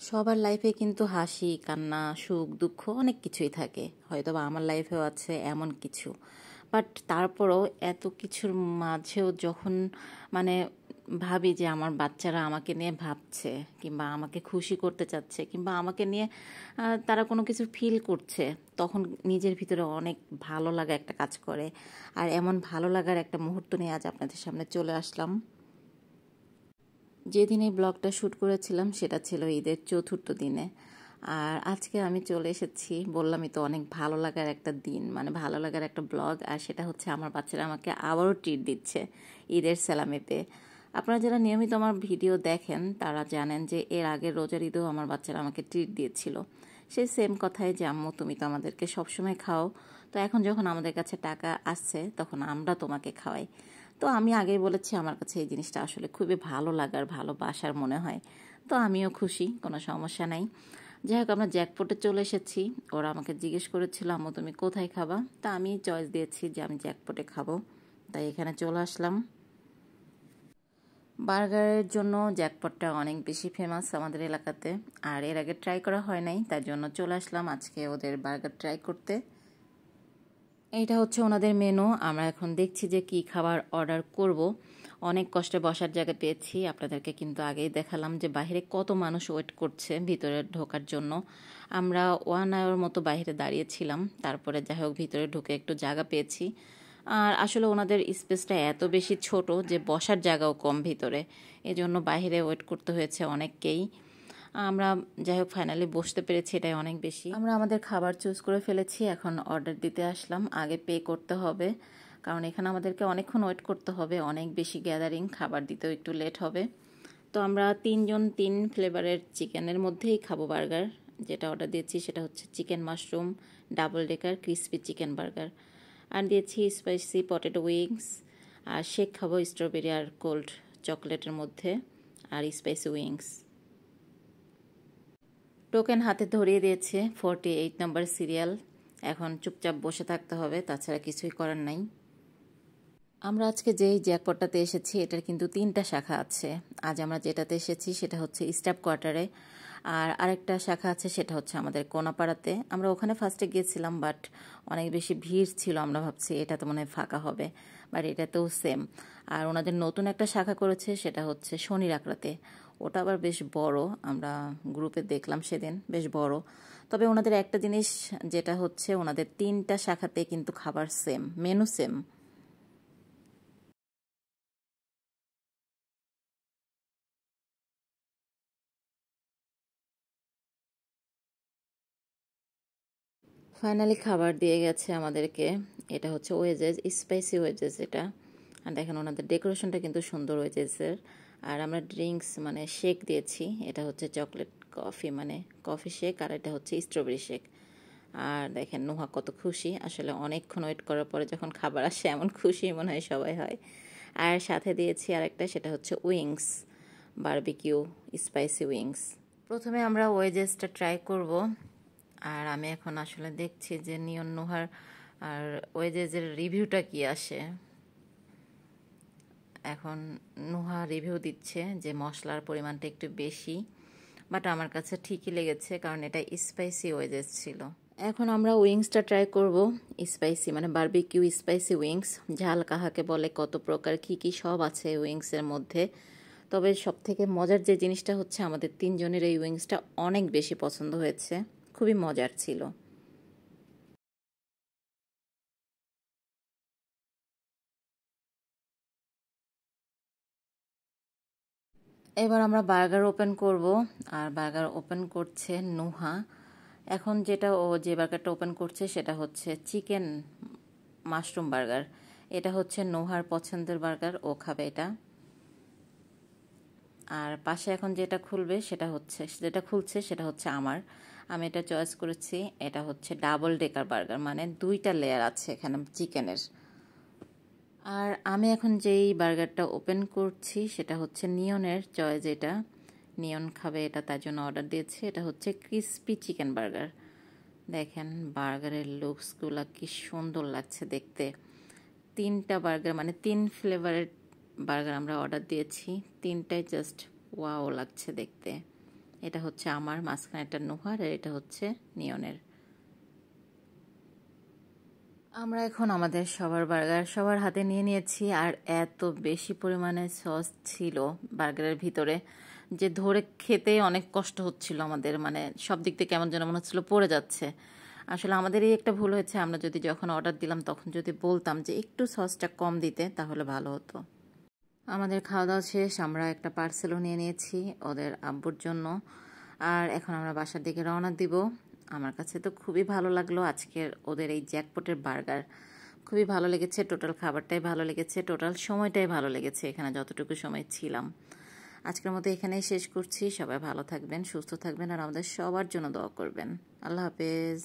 সবার লাইফে কিন্তু হাসি, কান্না, সুখ, দুঃখ অনেক কিছুই থাকে। হয়তো বা আমার লাইফেও আছে এমন কিছু। বাট তারপরও এত কিছুর মাঝেও যখন মানে ভাবি যে আমার বাচ্চারা আমাকে নিয়ে ভাবছে কিংবা আমাকে খুশি করতে চাচ্ছে কিংবা আমাকে নিয়ে তারা কোনো কিছু ফিল করছে, তখন নিজের ভিতরে অনেক ভালো লাগা একটা কাজ করে। আর এমন ভালো লাগার একটা মুহূর্ত নিয়ে আজ আপনাদের সামনে চলে আসলাম। যেদিন এই ব্লগটা শ্যুট করেছিলাম, সেটা ছিল ঈদের চতুর্থ দিনে। আর আজকে আমি চলে এসেছি, বললামই তো অনেক ভালো লাগার একটা দিন মানে ভালো লাগার একটা ব্লগ, আর সেটা হচ্ছে আমার বাচ্চারা আমাকে আবারও ট্রিট দিচ্ছে ঈদের সালামেতে। আপনারা যারা নিয়মিত আমার ভিডিও দেখেন, তারা জানেন যে এর আগে রোজার ঈদেও আমার বাচ্চারা আমাকে ট্রিট দিয়েছিল। সেই সেম কথাই যে, আম্মু, তুমি তো আমাদেরকে সবসময় খাও। তো এখন যখন আমাদের কাছে টাকা আসছে, তখন আমরা তোমাকে খাওয়াই। তো আমি আগেই বলেছি আমার কাছে এই জিনিসটা আসলে খুবই ভালো লাগার ভালোবাসার মনে হয়। তো আমিও খুশি, কোনো সমস্যা নাই। যাই হোক, আমরা জ্যাকপটে চলে এসেছি। ওরা আমাকে জিজ্ঞেস করেছিল, আম্মু, তুমি কোথায় খাবা? তা আমি চয়েস দিয়েছি যে আমি জ্যাকপটে খাব। তাই এখানে চলে আসলাম। বার্গারের জন্য জ্যাকপটটা অনেক বেশি ফেমাস আমাদের এলাকাতে। আর এর আগে ট্রাই করা হয় নাই তার জন্য চলে আসলাম আজকে ওদের বার্গার ট্রাই করতে। এইটা হচ্ছে ওনাদের মেনু। আমরা এখন দেখছি যে কি খাবার অর্ডার করব। অনেক কষ্টে বসার জায়গা পেয়েছি। আপনাদেরকে কিন্তু আগেই দেখালাম যে বাহিরে কত মানুষ ওয়েট করছে ভিতরে ঢোকার জন্য। আমরা ওয়ান আওয়ার মতো বাহিরে দাঁড়িয়েছিলাম। তারপরে যাই হোক, ভিতরে ঢুকে একটু জায়গা পেয়েছি। আর আসলে ওনাদের স্পেসটা এত বেশি ছোট যে বসার জায়গাও কম ভিতরে। এজন্য বাহিরে ওয়েট করতে হয়েছে অনেককেই। আমরা যাই হোক ফাইনালি বসতে পেরেছি, এটাই অনেক বেশি। আমরা আমাদের খাবার চুজ করে ফেলেছি, এখন অর্ডার দিতে আসলাম। আগে পে করতে হবে, কারণ এখানে আমাদেরকে অনেকক্ষণ ওয়েট করতে হবে, অনেক বেশি গ্যাদারিং খাবার দিতেও একটু লেট হবে। তো আমরা তিনজন তিন ফ্লেভারের চিকেনের মধ্যেই খাব বার্গার যেটা অর্ডার দিয়েছি, সেটা হচ্ছে chicken mushroom double decker crispy chicken burger আর দিয়েছি স্পাইসি পটেটো উইংস আর শেক খাব স্ট্রবেরি আর কোল্ড চকলেটের মধ্যে, আর স্পাইসি উইংস টোকেন হাতে ধরিয়ে দিয়েছে ফোরটি এইট নাম্বার সিরিয়াল। এখন চুপচাপ বসে থাকতে হবে, তাছাড়া কিছুই করার নাই। আমরা আজকে যেই জ্যাকপটটাতে এসেছি, এটার কিন্তু তিনটা শাখা আছে। আজ আমরা যেটাতে এসেছি, সেটা হচ্ছে স্টাফ কোয়ার্টারে আর আরেকটা শাখা আছে, সেটা হচ্ছে আমাদের কোনাপাড়াতে। আমরা ওখানে ফার্স্টে গিয়েছিলাম বাট অনেক বেশি ভিড় ছিল, আমরা ভাবছি এটা তো মনে হয় ফাঁকা হবে বাট এটাতেও সেম আর ওনাদের নতুন একটা শাখা করেছে, সেটা হচ্ছে শনির আকড়াতে ওটা আবার বেশ বড়, আমরা গ্রুপে দেখলাম সেদিন, বেশ বড়। তবে ওনাদের একটা জিনিস যেটা হচ্ছে, ওনাদের তিনটা শাখাতে কিন্তু খাবার সেম মেনু সেম ফাইনালি খাবার দিয়ে গেছে আমাদেরকে, এটা হচ্ছে ওয়েজেস স্পাইসি ওয়েজেস এটা। আর দেখেন ওনাদের ডেকোরেশনটা কিন্তু সুন্দর ওয়েজেসের আর আমরা ড্রিঙ্কস মানে শেক দিয়েছি। এটা হচ্ছে চকলেট কফি মানে কফি শেক আর এটা হচ্ছে স্ট্রবেরি শেক আর দেখেন, নোহা কত খুশি। আসলে অনেকক্ষণ ওয়েট করার পরে যখন খাবার আসে, এমন খুশি মনে হয় সবাই হয়। আর সাথে দিয়েছি আরেকটা, সেটা হচ্ছে উইংস বারবিকিউ স্পাইসি উইংস প্রথমে আমরা ওয়েজেসটা ট্রাই করব। আর আমি এখন আসলে দেখছি যে নিয়ন নোহার আর ওয়েজেজের রিভিউটা কি আসে। এখন নোহা রিভিউ দিচ্ছে যে মশলার পরিমাণটা একটু বেশি বাট আমার কাছে ঠিকই লেগেছে কারণ এটা স্পাইসি ওয়েজেস ছিল। এখন আমরা উইংসটা ট্রাই করব। স্পাইসি মানে বারবিকিউ স্পাইসি উইংস ঝাল কাহাকে বলে, কত প্রকার, কি কি সব আছে উইংসের মধ্যে। তবে সব থেকে মজার যে জিনিসটা হচ্ছে, আমাদের তিনজনের এই উইংসটা অনেক বেশি পছন্দ হয়েছে। খুবই মজার ছিল। এবার আমরা বার্গার ওপেন করব, আর বার্গার ওপেন করছে নুহা। এখন যেটা ও যে বার্গারটা ওপেন করছে সেটা হচ্ছে চিকেন মাশরুম বার্গার। এটা হচ্ছে নোহার পছন্দের বার্গার, ও খাবে এটা। আর পাশে এখন যেটা খুলবে সেটা হচ্ছে, যেটা খুলছে সেটা হচ্ছে আমার। আমি এটা চয়েস করেছি, এটা হচ্ছে ডাবল ডেকার বার্গার মানে দুইটা লেয়ার আছে এখানে চিকেনের। আর আমি এখন যেই বার্গারটা ওপেন করছি, সেটা হচ্ছে নিয়নের চয়েস এটা। নিয়ন খাবে এটা, তার জন্য অর্ডার দিয়েছে। এটা হচ্ছে ক্রিসপি চিকেন বার্গার। দেখেন বার্গারের লুকসগুলো কি সুন্দর লাগছে দেখতে। তিনটা বার্গার মানে তিন ফ্লেভারের বার্গার আমরা অর্ডার দিয়েছি। তিনটাই জাস্ট ওয়াও লাগছে দেখতে। এটা হচ্ছে আমার, মাঝখানে একটা নোহার, আর এটা হচ্ছে নিয়নের। আমরা এখন আমাদের সবার বার্গার সবার হাতে নিয়ে নিয়েছি, আর এত বেশি পরিমাণে সস ছিল বার্গারের ভিতরে যে ধরে খেতে অনেক কষ্ট হচ্ছিল আমাদের মানে সব দিক থেকে কেমন যেন মনে হচ্ছিল পড়ে যাচ্ছে। আসলে আমাদের এই একটা ভুল হয়েছে, আমরা যদি যখন অর্ডার দিলাম, তখন যদি বলতাম যে একটু সসটা কম দিতে, তাহলে ভালো হতো। আমাদের খাওয়া দাওয়া শেষ, আমরা একটা পার্সেলও নিয়ে নিয়েছি ওদের আব্বুর জন্য, আর এখন আমরা বাসার দিকে রওনা দিব। আমার কাছে তো খুবই ভালো লাগল আজকের ওদের এই জ্যাকপটের বার্গার। খুবই ভালো লেগেছে, টোটাল খাবারটাই ভালো লেগেছে, টোটাল সময়টাই ভালো লেগেছে এখানে যতটুকু সময় ছিলাম। আজকের মতো এখানেই শেষ করছি, সবাই ভালো থাকবেন, সুস্থ থাকবেন আর আমাদের সবার জন্য দোয়া করবেন। আল্লাহ হাফেজ।